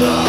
너